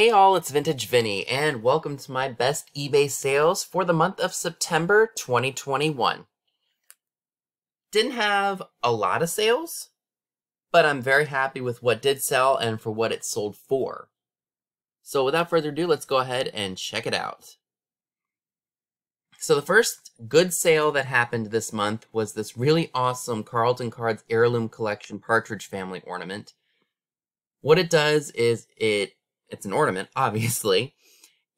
Hey all, it's Vintage Vinny, and welcome to my best eBay sales for the month of September 2021. Didn't have a lot of sales, but I'm very happy with what did sell and for what it sold for. So without further ado, let's go ahead and check it out. So the first good sale that happened this month was this really awesome Carlton Cards Heirloom Collection Partridge Family ornament. What it does is it it's an ornament, obviously,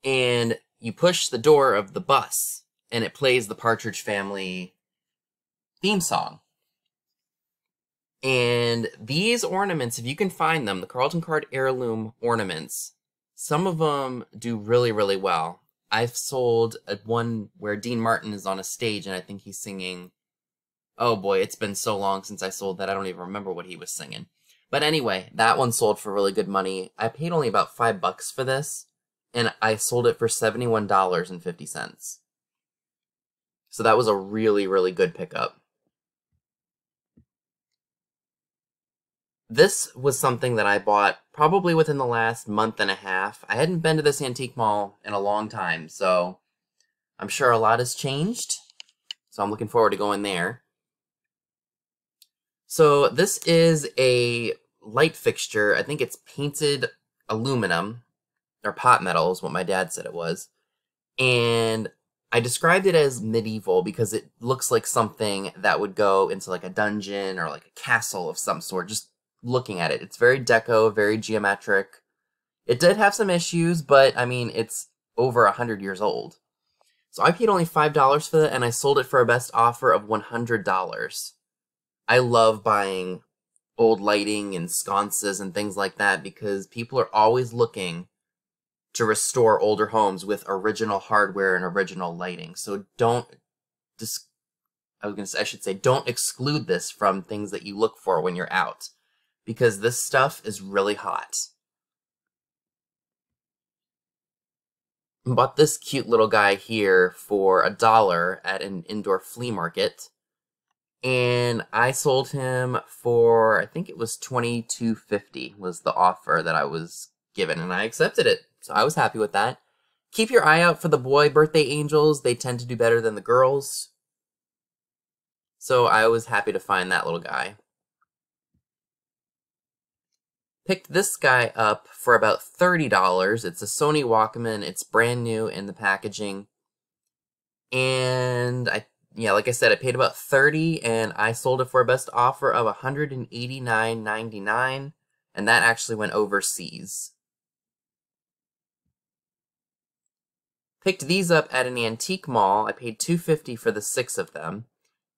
and you push the door of the bus and it plays the Partridge Family theme song. And these ornaments, if you can find them, the Carlton Card heirloom ornaments, some of them do really, really well. I've sold a one where Dean Martin is on a stage and I think he's singing. Oh boy, it's been so long since I sold that I don't even remember what he was singing. But anyway, that one sold for really good money. I paid only about five bucks for this, and I sold it for $71.50. So that was a really, really good pickup. This was something that I bought probably within the last month and a half. I hadn't been to this antique mall in a long time, so I'm sure a lot has changed. So I'm looking forward to going there. So this is a light fixture. I think it's painted aluminum or pot metal is what my dad said it was. And I described it as medieval because it looks like something that would go into like a dungeon or like a castle of some sort. Just looking at it, it's very deco, very geometric. It did have some issues, but I mean, it's over a hundred years old. So I paid only five dollars for that, and I sold it for a best offer of one hundred dollars. I love buying old lighting and sconces and things like that because people are always looking to restore older homes with original hardware and original lighting. So don't dis- I was going to I should say don't exclude this from things that you look for when you're out because this stuff is really hot. Bought this cute little guy here for a dollar at an indoor flea market and I sold him for I think it was twenty two fifty was the offer that I was given, and I accepted it. So I was happy with that. Keep your eye out for the boy birthday angels; they tend to do better than the girls. So I was happy to find that little guy. Picked this guy up for about $30. It's a Sony Walkman. It's brand new in the packaging. And I yeah, like I said, I paid about 30 and I sold it for a best offer of $189.99 and that actually went overseas. Picked these up at an antique mall. I paid 250 for the six of them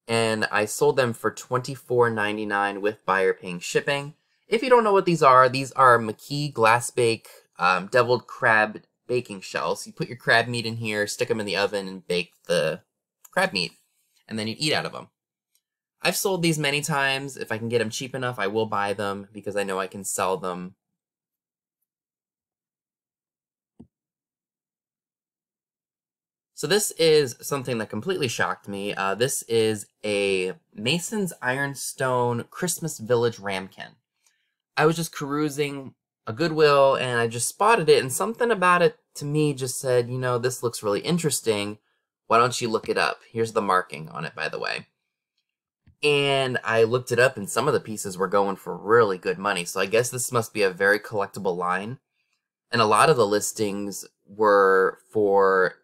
and I sold them for $24.99 with buyer paying shipping. If you don't know what these are, these are McKee glass bake um, deviled crab baking shells. You put your crab meat in here, stick them in the oven, and bake the crab meat and then you eat out of them. I've sold these many times. If I can get them cheap enough, I will buy them because I know I can sell them. So this is something that completely shocked me. Uh, this is a Mason's Ironstone Christmas Village Ramekin. I was just cruising a Goodwill and I just spotted it and something about it to me just said, you know, this looks really interesting. Why don't you look it up? Here's the marking on it, by the way. And I looked it up, and some of the pieces were going for really good money. So I guess this must be a very collectible line. And a lot of the listings were for,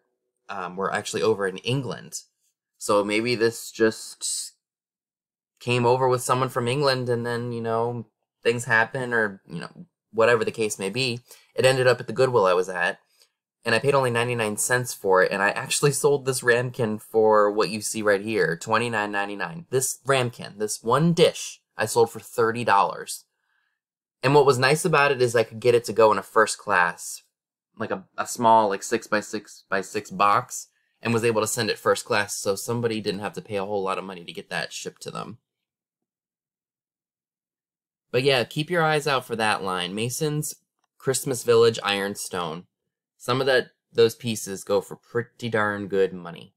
um, were actually over in England. So maybe this just came over with someone from England, and then, you know, things happen, or, you know, whatever the case may be. It ended up at the Goodwill I was at and I paid only 99 cents for it, and I actually sold this ramekin for what you see right here, $29.99. This ramekin, this one dish, I sold for $30. And what was nice about it is I could get it to go in a first class, like a, a small, like 6 by 6 by 6 box, and was able to send it first class, so somebody didn't have to pay a whole lot of money to get that shipped to them. But yeah, keep your eyes out for that line. Mason's Christmas Village Ironstone. Some of that those pieces go for pretty darn good money.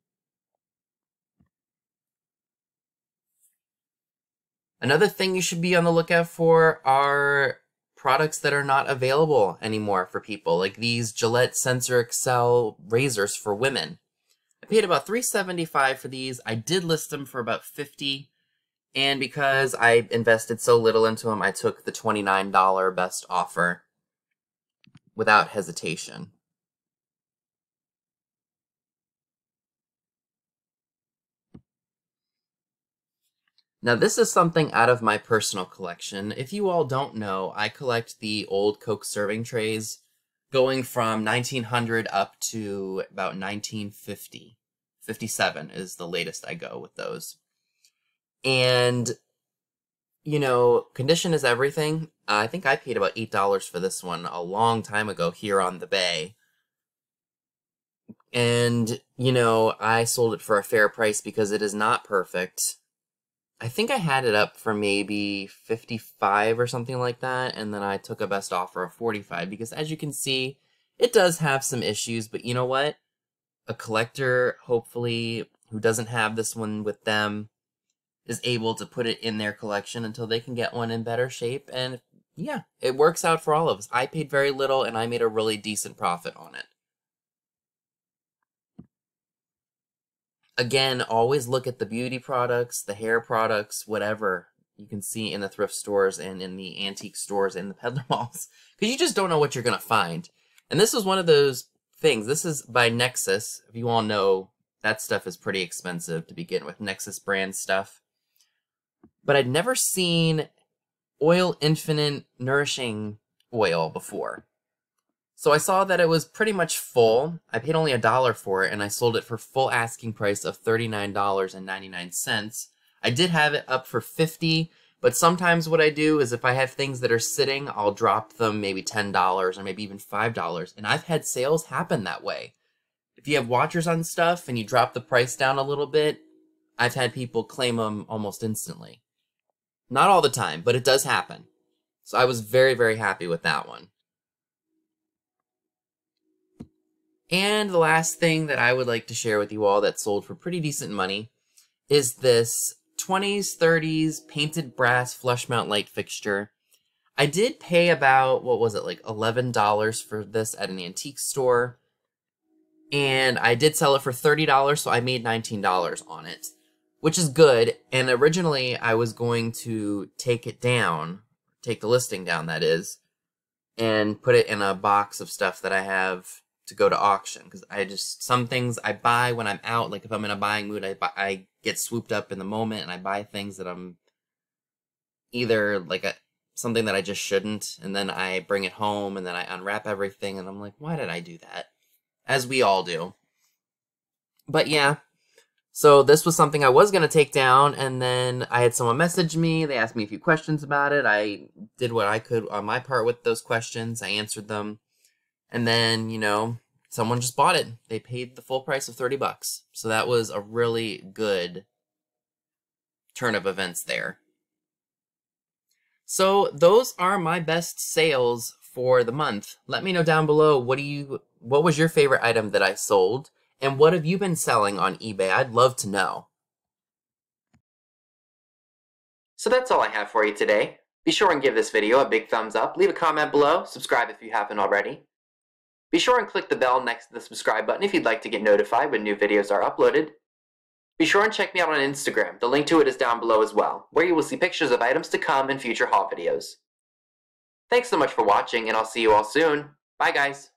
Another thing you should be on the lookout for are products that are not available anymore for people, like these Gillette Sensor Excel razors for women. I paid about 375 for these. I did list them for about 50 and because I invested so little into them, I took the $29 best offer without hesitation. Now, this is something out of my personal collection. If you all don't know, I collect the old Coke serving trays going from 1900 up to about 1950. 57 is the latest I go with those. And, you know, condition is everything. I think I paid about $8 for this one a long time ago here on the Bay. And, you know, I sold it for a fair price because it is not perfect I think I had it up for maybe 55 or something like that, and then I took a best offer of 45 because as you can see, it does have some issues, but you know what? A collector, hopefully, who doesn't have this one with them, is able to put it in their collection until they can get one in better shape, and yeah, it works out for all of us. I paid very little, and I made a really decent profit on it. again, always look at the beauty products, the hair products, whatever you can see in the thrift stores and in the antique stores and the peddler malls, because you just don't know what you're going to find. And this was one of those things. This is by Nexxus. If you all know, that stuff is pretty expensive to begin with, Nexxus brand stuff. But I'd never seen Oil Infinite Nourishing Oil before. So I saw that it was pretty much full. I paid only a dollar for it, and I sold it for full asking price of $39.99. I did have it up for 50 but sometimes what I do is if I have things that are sitting, I'll drop them maybe $10 or maybe even $5. And I've had sales happen that way. If you have watchers on stuff and you drop the price down a little bit, I've had people claim them almost instantly. Not all the time, but it does happen. So I was very, very happy with that one. And the last thing that I would like to share with you all that sold for pretty decent money is this 20s, 30s painted brass flush mount light fixture. I did pay about, what was it, like $11 for this at an antique store. And I did sell it for $30, so I made $19 on it, which is good. And originally I was going to take it down, take the listing down, that is, and put it in a box of stuff that I have to go to auction because I just some things I buy when I'm out. Like if I'm in a buying mood, I buy, I get swooped up in the moment and I buy things that I'm either like a something that I just shouldn't, and then I bring it home and then I unwrap everything and I'm like, why did I do that? As we all do. But yeah. So this was something I was going to take down and then I had someone message me. They asked me a few questions about it. I did what I could on my part with those questions. I answered them and then, you know, someone just bought it. They paid the full price of 30 bucks. So that was a really good turn of events there. So those are my best sales for the month. Let me know down below what do you what was your favorite item that I sold and what have you been selling on eBay? I'd love to know. So that's all I have for you today. Be sure and give this video a big thumbs up, leave a comment below, subscribe if you haven't already. Be sure and click the bell next to the subscribe button if you'd like to get notified when new videos are uploaded. Be sure and check me out on Instagram, the link to it is down below as well, where you will see pictures of items to come in future haul videos. Thanks so much for watching, and I'll see you all soon. Bye guys!